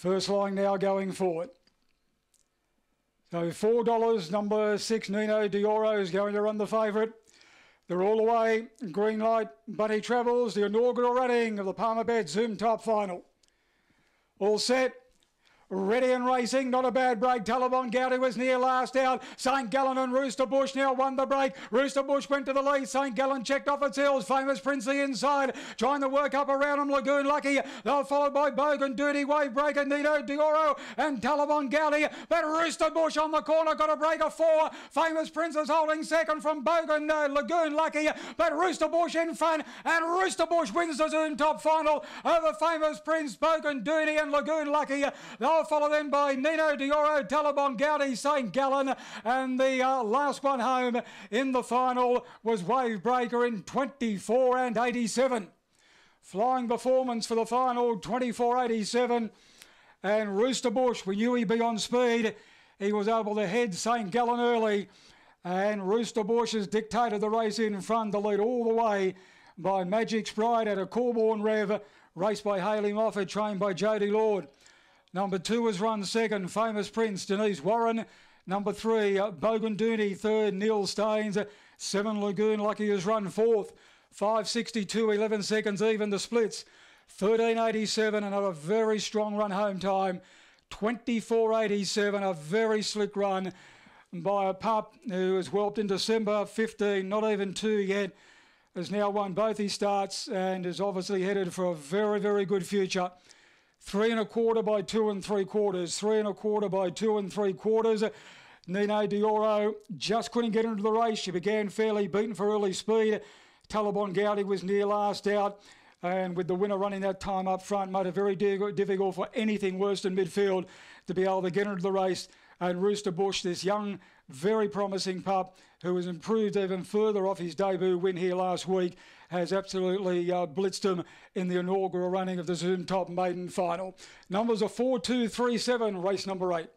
First line now going forward. So four dollars, number six Nino Dioro is going to run the favourite. They're all the way. Green light. Bunny travels the inaugural running of the Palmer Bed Zoom Top Final. All set. Ready and racing, not a bad break. Taliban Gowdy was near last out. St. Gallen and Rooster Bush now won the break. Rooster Bush went to the lead. St. Gallen checked off its heels. Famous Princely inside, trying to work up around him. Lagoon Lucky. They're followed by Bogan, Dirty Wave Breaker, Nino Dioro, and Taliban Gowdy. But Rooster Bush on the corner got a break of four. Famous Prince holding second from Bogan, uh, Lagoon Lucky. But Rooster Bush in front, and Rooster Bush wins the Zoom Top final over Famous Prince, Bogan, Dirty, and Lagoon Lucky. They'll followed in by Nino Dioro, Talabon Gowdy, St. Gallen, and the uh, last one home in the final was Wave Breaker in 24 and 87. Flying performance for the final, 24.87. And Rooster Bush, we knew he'd be on speed. He was able to head St. Gallen early. And Rooster Bush has dictated the race in front, the lead all the way by Magic Sprite at a Corborn Rev, raced by Haley Moffat, trained by Jody Lord. Number two was run second, Famous Prince, Denise Warren. Number three, uh, Bogan Dooney, third, Neil Staines. Seven, Lagoon Lucky has run fourth. 562, 11 seconds even, the splits. 1387, another very strong run home time. 2487, a very slick run by a pup who was whelped in December 15, not even two yet. Has now won both his starts and is obviously headed for a very, very good future. Three and a quarter by two and three quarters. Three and a quarter by two and three quarters. Nino Dioro just couldn't get into the race. She began fairly beaten for early speed. Taliban Gowdy was near last out. And with the winner running that time up front, made it very difficult for anything worse than midfield to be able to get into the race. And Rooster Bush, this young, very promising pup who has improved even further off his debut win here last week, has absolutely uh, blitzed him in the inaugural running of the Zoom Top Maiden Final. Numbers are 4, 2, 3, 7, race number 8.